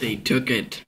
They took it.